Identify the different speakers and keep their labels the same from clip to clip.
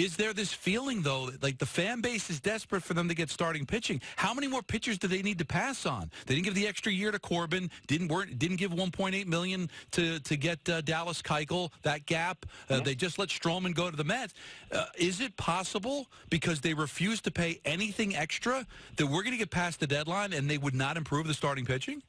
Speaker 1: Is there this feeling though, that, like the fan base is desperate for them to get starting pitching? How many more pitchers do they need to pass on? They didn't give the extra year to Corbin. Didn't weren't, didn't give 1.8 million to to get uh, Dallas Keuchel. That gap. Uh, yeah. They just let Stroman go to the Mets. Uh, is it possible because they refuse to pay anything extra that we're going to get past the deadline and they would not improve the starting pitching?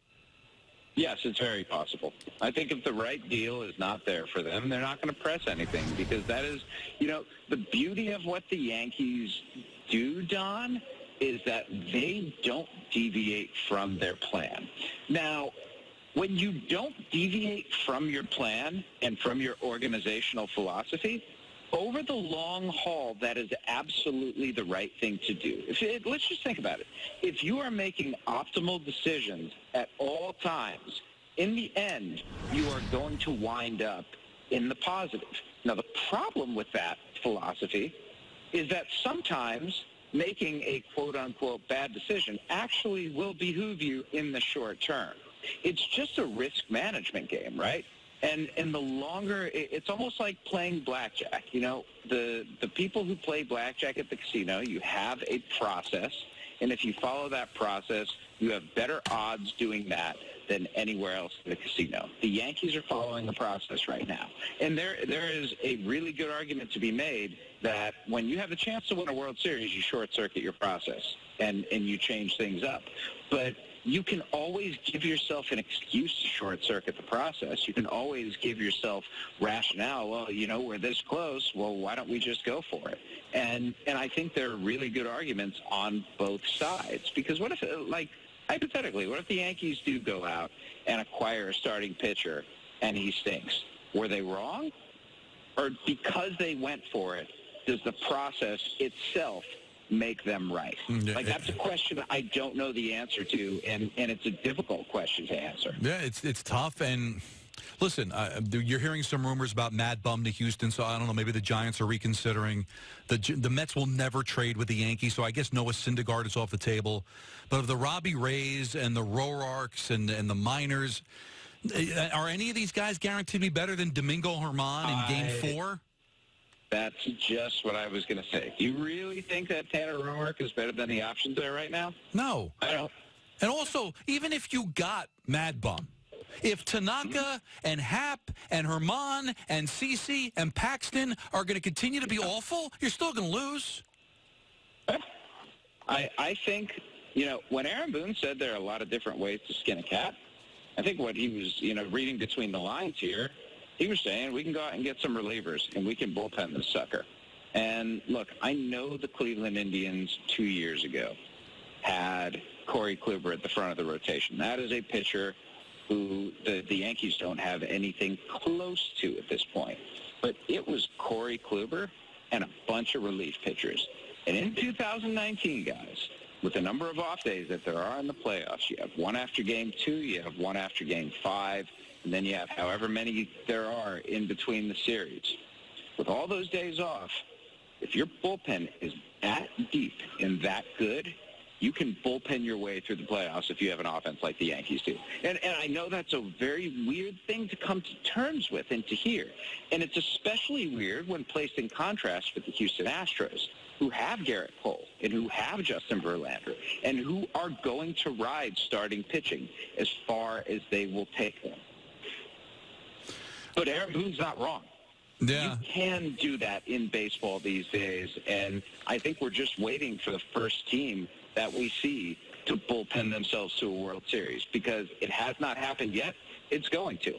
Speaker 2: Yes, it's very possible. I think if the right deal is not there for them, they're not going to press anything because that is, you know, the beauty of what the Yankees do, Don, is that they don't deviate from their plan. Now, when you don't deviate from your plan and from your organizational philosophy, over the long haul, that is absolutely the right thing to do. If it, let's just think about it. If you are making optimal decisions at all times, in the end, you are going to wind up in the positive. Now, the problem with that philosophy is that sometimes making a quote-unquote bad decision actually will behoove you in the short term. It's just a risk management game, right? And and the longer it's almost like playing blackjack. You know, the the people who play blackjack at the casino, you have a process, and if you follow that process, you have better odds doing that than anywhere else in the casino. The Yankees are following the process right now. And there there is a really good argument to be made that when you have a chance to win a World Series, you short circuit your process and, and you change things up. But you can always give yourself an excuse to short circuit the process. You can always give yourself rationale. Well, you know, we're this close. Well, why don't we just go for it? And and I think there are really good arguments on both sides because what if like hypothetically, what if the Yankees do go out and acquire a starting pitcher and he stinks? Were they wrong? Or because they went for it, does the process itself make them right? Mm, like that's a question I don't know the answer to, and and it's a difficult question to answer.
Speaker 1: Yeah, it's it's tough and. Listen, uh, you're hearing some rumors about Mad Bum to Houston, so I don't know. Maybe the Giants are reconsidering. The the Mets will never trade with the Yankees, so I guess Noah Syndergaard is off the table. But of the Robbie Rays and the Roarks and and the Minors, uh, are any of these guys guaranteed to be better than Domingo Germán in Game Four?
Speaker 2: That's just what I was going to say. You really think that Tanner Roark is better than the options there right now?
Speaker 1: No.
Speaker 2: I don't.
Speaker 1: And also, even if you got Mad Bum, if Tanaka mm-hmm. and Hap and Germán and CC and Paxton are going to continue to be awful, you're still going to lose.
Speaker 2: I, I think, you know, when Aaron Boone said there are a lot of different ways to skin a cat, I think what he was, you know, reading between the lines here he was saying we can go out and get some relievers and we can bullpen this sucker. And look, I know the Cleveland Indians two years ago had Corey Kluber at the front of the rotation. That is a pitcher who the, the Yankees don't have anything close to at this point. But it was Corey Kluber and a bunch of relief pitchers. And in 2019, guys, with the number of off days that there are in the playoffs, you have one after game two, you have one after game five, and then you have however many there are in between the series. With all those days off, if your bullpen is that deep and that good, you can bullpen your way through the playoffs if you have an offense like the Yankees do. And, and I know that's a very weird thing to come to terms with and to hear. And it's especially weird when placed in contrast with the Houston Astros, who have Gerrit Cole and who have Justin Verlander and who are going to ride starting pitching as far as they will take them. But Aaron Boone's not wrong.
Speaker 1: Yeah.
Speaker 2: You can do that in baseball these days, and I think we're just waiting for the first team that we see to bullpen themselves to a World Series because it has not happened yet. It's going to.